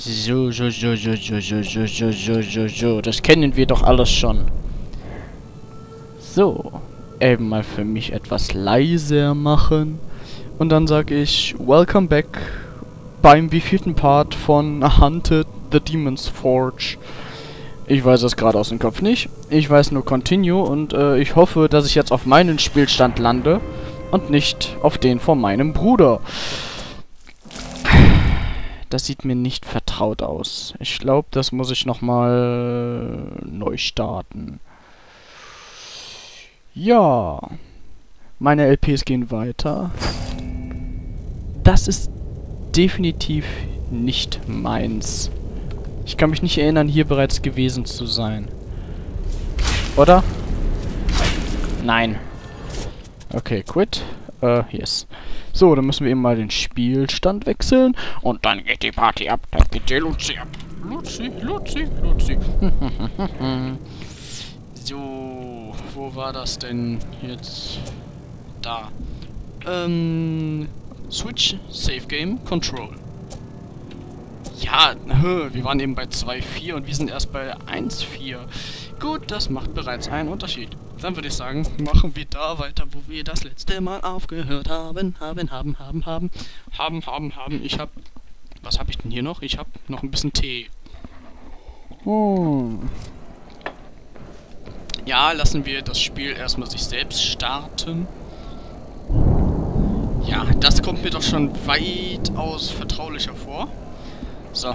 So, so, so, so, so, so, so, so, so, so, so. Das kennen wir doch alles schon. So. Eben mal für mich etwas leiser machen. Und dann sage ich, Welcome back beim wievielten Part von Hunted the Demon's Forge. Ich weiß es gerade aus dem Kopf nicht. Ich weiß nur Continue und äh, ich hoffe, dass ich jetzt auf meinen Spielstand lande und nicht auf den von meinem Bruder. Das sieht mir nicht vertraut aus. Ich glaube, das muss ich nochmal neu starten. Ja. Meine LPs gehen weiter. Das ist definitiv nicht meins. Ich kann mich nicht erinnern, hier bereits gewesen zu sein. Oder? Nein. Okay, quit. Äh, yes. So, dann müssen wir eben mal den Spielstand wechseln. Und dann geht die Party ab. Dann geht die Luzi ab. Luzi, Luzi, Luzi. so, wo war das denn jetzt? Da. Ähm, Switch, Save Game, Control. Ja, wir waren eben bei 2.4 und wir sind erst bei 1.4. Gut, das macht bereits einen Unterschied. Dann würde ich sagen, machen wir da weiter, wo wir das letzte Mal aufgehört haben. Haben, haben, haben, haben. Haben, haben, haben. Ich hab... Was habe ich denn hier noch? Ich habe noch ein bisschen Tee. Hm. Ja, lassen wir das Spiel erstmal sich selbst starten. Ja, das kommt mir doch schon weitaus vertraulicher vor. So.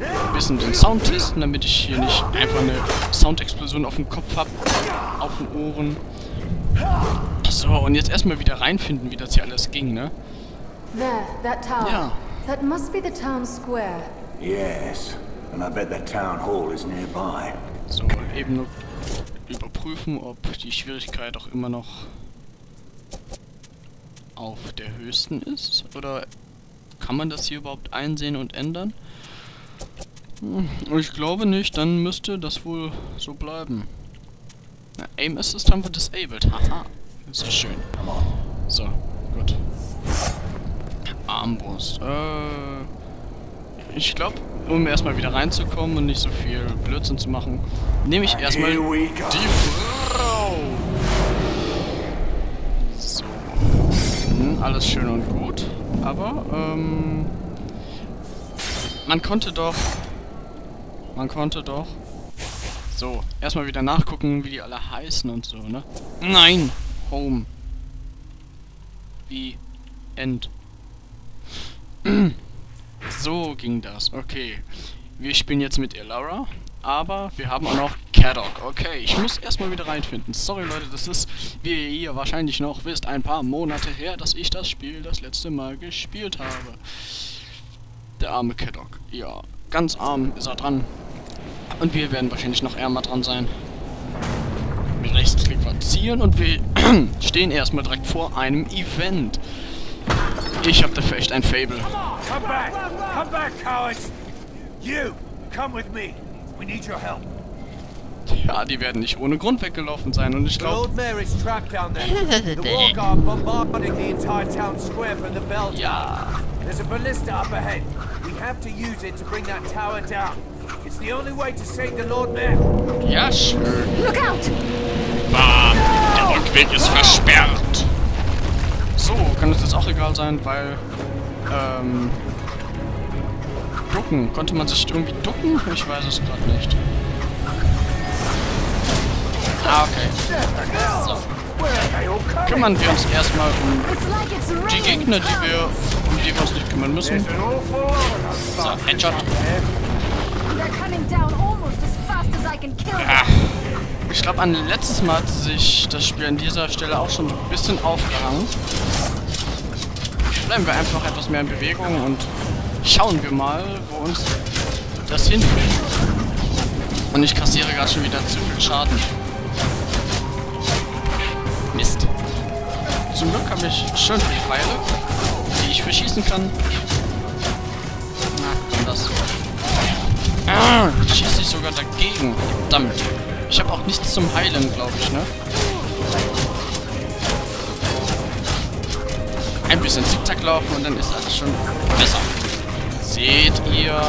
Ein bisschen den Sound testen, damit ich hier nicht einfach eine Soundexplosion auf dem Kopf habe. Auf den Ohren. So, und jetzt erstmal wieder reinfinden, wie das hier alles ging, ne? There, that tower. Ja. That must be the town square. Yes, and I bet that town hall is nearby. So, eben nur überprüfen, ob die Schwierigkeit auch immer noch auf der höchsten ist. Oder kann man das hier überhaupt einsehen und ändern? Ich glaube nicht, dann müsste das wohl so bleiben. Na, Aim Assist haben wir disabled. Haha. Sehr schön. So, gut. Armbrust. Äh. Ich glaube, um erstmal wieder reinzukommen und nicht so viel Blödsinn zu machen, nehme ich erstmal die Frau. So. Hm, alles schön und gut. Aber, ähm. Man konnte doch. Man konnte doch. So, erstmal wieder nachgucken, wie die alle heißen und so, ne? Nein! Home. Wie? End. So ging das, okay. Wir spielen jetzt mit Elara, aber wir haben auch noch Caddock. Okay, ich muss erstmal wieder reinfinden. Sorry Leute, das ist, wie ihr wahrscheinlich noch wisst, ein paar Monate her, dass ich das Spiel das letzte Mal gespielt habe. Der arme Caddock. Ja, ganz arm ist er dran. Und wir werden wahrscheinlich noch ärmer dran sein. Mit Rechtsklick verzieren und wir stehen erstmal direkt vor einem Event. Ich habe dafür echt ein Fable. Come back! Come back, cowards! You, come with me. We need your help. Ja, die werden nicht ohne Grund weggelaufen sein und ich The glaube... Lord Mayor is trapped down there. The war guard bombarding the entire town square from the bell tower. Ja, There's a ballista up ahead. We have to use it to bring that tower down. It's the only way to save the Lord Mayor. ja schön. Look out! Bam, der Rückweg ist versperrt. So, kann das jetzt auch egal sein, weil... Ähm... Ducken. Konnte man sich irgendwie ducken? Ich weiß es gerade nicht. Ah, okay. So. Kümmern wir uns erstmal um die Gegner, die wir, um die wir uns nicht kümmern müssen. So, Headshot. Ah. Ich glaube, an letztes Mal hat sich das Spiel an dieser Stelle auch schon ein bisschen aufgehangen. Bleiben wir einfach etwas mehr in Bewegung und schauen wir mal, wo uns das hinführt. Und ich kassiere gerade schon wieder zu viel Schaden. Mist. Zum Glück habe ich schön viele Pfeile, die ich verschießen kann. Na, komm das. Ah, schieße ich sogar dagegen. Verdammt. Ich habe auch nichts zum Heilen, glaube ich, ne? Ein bisschen zickzack laufen und dann ist alles schon besser. Seht ihr?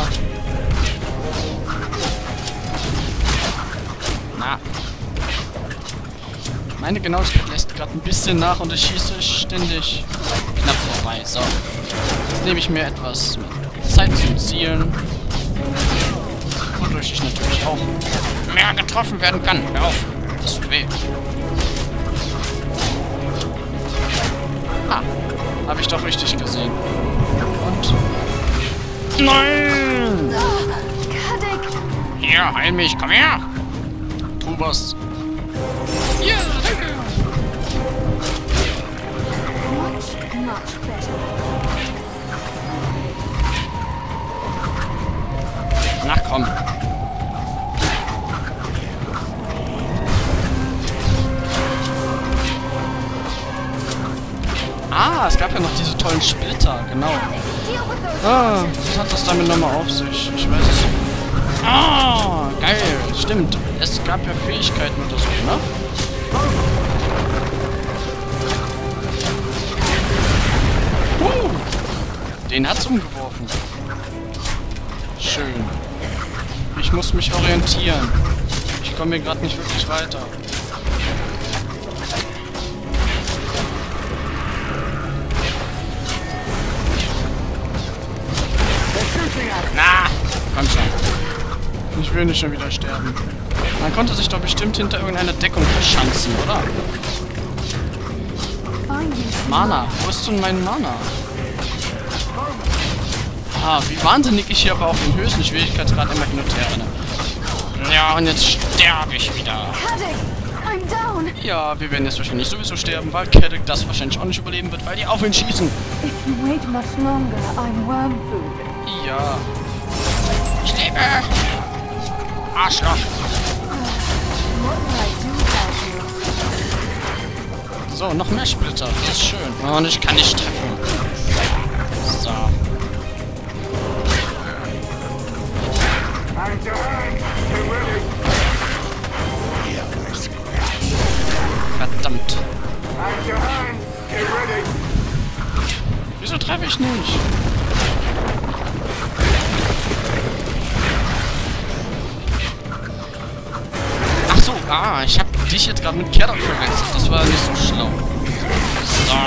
Na. Meine Genauigkeit lässt gerade ein bisschen nach und ich schieße ständig knapp vorbei. So. Jetzt nehme ich mir etwas Zeit zum Zielen. Wodurch ich natürlich auch mehr getroffen werden kann. Hör auf. Das tut weh. Ah. Habe ich doch richtig gesehen. Und... Nein! Hier, heil mich, komm her! Tu was. Ja, danke! Na komm. Ah, es gab ja noch diese tollen Splitter, genau. Ah, was hat das damit nochmal auf sich? Ich weiß es nicht. Ah, geil, stimmt. Es gab ja Fähigkeiten oder so, ne? Uh, den hat's umgeworfen. Schön. Ich muss mich orientieren. Ich komme hier gerade nicht wirklich weiter. Na, komm schon. Ich will nicht schon wieder sterben. Man konnte sich doch bestimmt hinter irgendeiner Deckung verschanzen, oder? Mana, wo ist denn mein Mana? Ah, wie wahnsinnig ich hier aber auf den höchsten Schwierigkeitsgrad immer hin und her renne. Ja, und jetzt sterbe ich wieder. Ja, wir werden jetzt wahrscheinlich sowieso sterben, weil Kedrick das wahrscheinlich auch nicht überleben wird, weil die auf ihn schießen. If you wait much longer, I'm worm food. Ja. Ich lebe! Arschloch! So, noch mehr Splitter. Das ist schön. Und ich kann nicht treffen. So. Verdammt. Wieso treffe ich nicht? Ah, ich habe dich jetzt gerade mit Kerdock verwechselt. Das war nicht so schlau. So.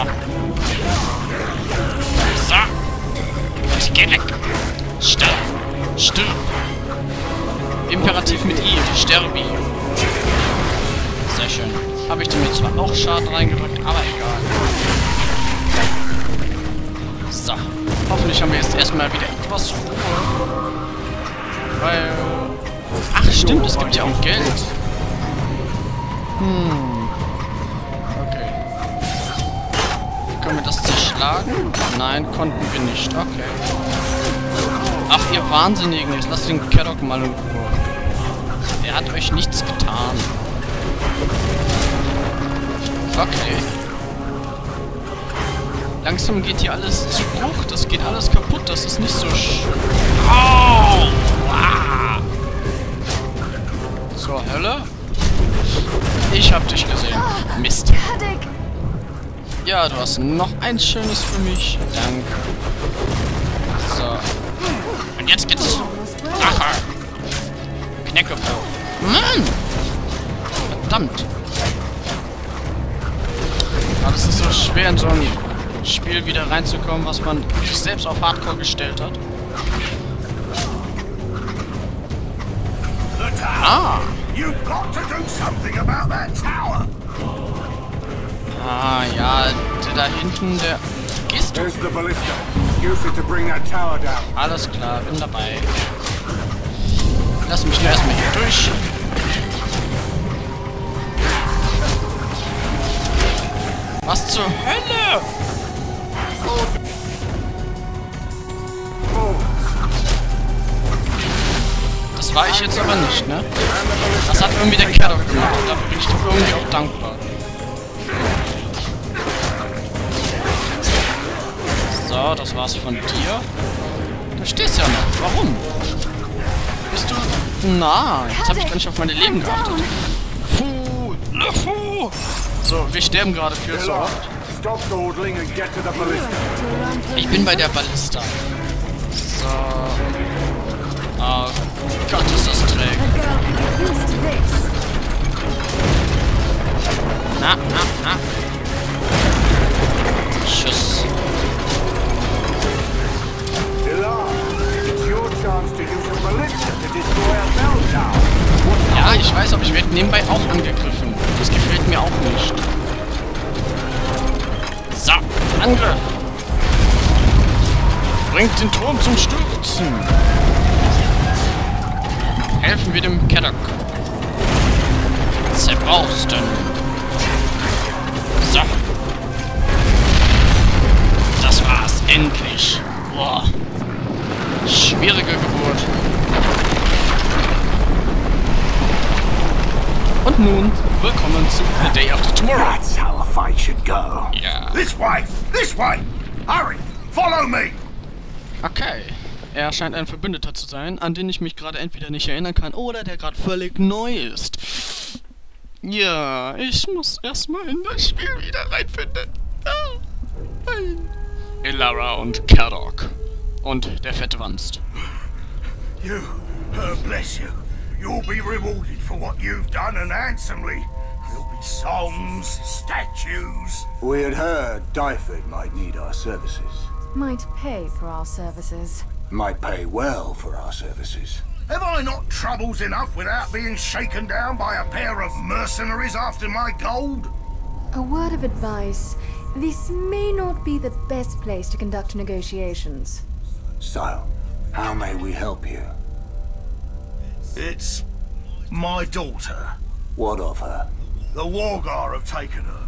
So. Jetzt geh weg. Stirb. Stirb. Imperativ mit I. Sterbi. Sehr schön. Habe ich jetzt zwar auch Schaden reingedrückt, aber egal. So. Hoffentlich haben wir jetzt erstmal wieder etwas Ruhe. Weil... Ach stimmt, es gibt ja auch Geld. Hm. Okay. Können wir das zerschlagen? Nein, konnten wir nicht. Okay. Ach, ihr Wahnsinnigen. Jetzt lasst den Keddock mal in Ruhe. Der hat euch nichts getan. Okay. Langsam geht hier alles zu Bruch. Das geht alles kaputt. Das ist nicht so sch... Oh! Ah! Zur Hölle? Ich hab dich gesehen. Mist. Ja, du hast noch ein schönes für mich. Danke. So. Und jetzt geht's Rache. Knäckebrot. Mann! Verdammt. Aber es ist so schwer in so ein Spiel wieder reinzukommen, was man sich selbst auf Hardcore gestellt hat. Ah! You've got to do something about that tower. Ah, ja, der da hinten, der... Gehst du? There's the ballista. Use it to bring that tower down. Alles klar, bin dabei. Lass mich nur erstmal hier durch. Was zur Hölle? War ich jetzt aber nicht, ne? Das hat irgendwie der Kerl gemacht. Dafür bin ich doch irgendwie auch dankbar. So, das war's von dir. Du stehst ja noch. Warum? Bist du... Na, jetzt habe ich gar nicht auf meine Leben geachtet. Puh, ne. So, wir sterben gerade viel zu oft. Ich bin bei der Ballista. So. Oh Gott, ist das träge. Na, na, na. Tower. Ja, ich weiß, aber ich werde nebenbei auch angegriffen. Das gefällt mir auch nicht. So, Angriff. Bringt den Turm zum Stürzen. Helfen wir dem Caddock. Zerbrausten. So. Das war's. Endlich. Boah. Schwierige Geburt. Und nun, willkommen zu The Day After Tomorrow. That's how a fight should go. Ja. This way! This way! Hurry! Follow me! Okay. Er scheint ein Verbündeter zu sein, an den ich mich gerade entweder nicht erinnern kann oder der gerade völlig neu ist. Ja, ich muss erstmal in das Spiel wieder reinfinden. Ah, nein. Elara und Kadok. Und der fette Wanst. You, uh, bless you. You'll be rewarded for what you've done and handsomely. There'll be songs, statues. We had heard Dyford might need our services. Might pay for our services. Might pay well for our services. Have I not troubles enough without being shaken down by a pair of mercenaries after my gold? A word of advice. This may not be the best place to conduct negotiations. So, how may we help you? It's my daughter. What of her? The Wargar have taken her.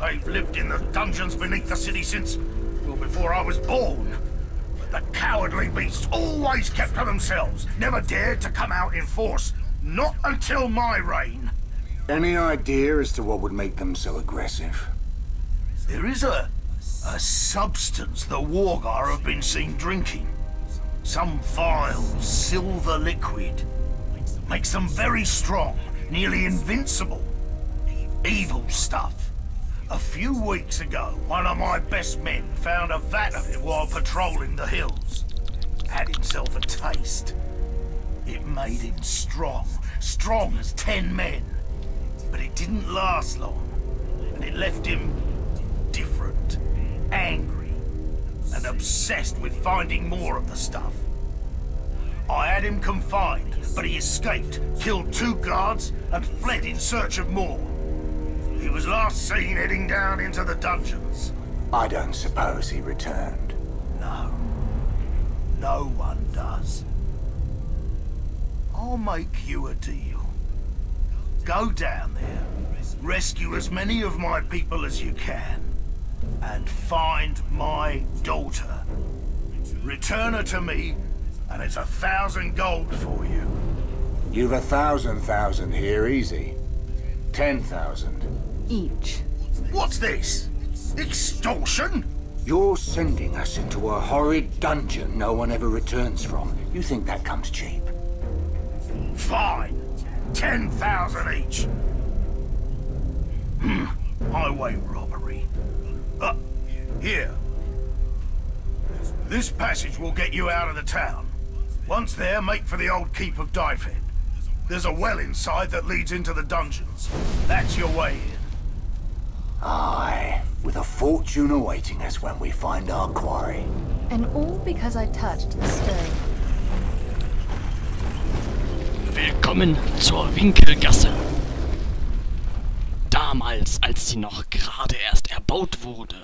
They've lived in the dungeons beneath the city since, well, before I was born. The cowardly beasts always kept to themselves, never dared to come out in force. Not until my reign. Any idea as to what would make them so aggressive? There is a... a substance the Wargar have been seen drinking. Some vile silver liquid. Makes them very strong, nearly invincible. Evil stuff. A few weeks ago, one of my best men found a vat of it while patrolling the hills. Had himself a taste. It made him strong, strong as ten men. But it didn't last long, and it left him different, angry, and obsessed with finding more of the stuff. I had him confined, but he escaped, killed two guards, and fled in search of more. He was last seen heading down into the dungeons. I don't suppose he returned. No. No one does. I'll make you a deal. Go down there, rescue as many of my people as you can, and find my daughter. Return her to me, and it's a thousand gold for you. You've a thousand thousand here, easy. Ten thousand. Each. What's this? Extortion? You're sending us into a horrid dungeon no one ever returns from. You think that comes cheap? Fine. Ten thousand each. Hmm. Highway robbery. Uh, here. This passage will get you out of the town. Once there, make for the old keep of Dyfed. There's a well inside that leads into the dungeons. That's your way in. Aye, with a fortune awaiting us when we find our quarry. And all because I touched the stone. Willkommen zur Winkelgasse. Damals, als sie noch gerade erst erbaut wurde.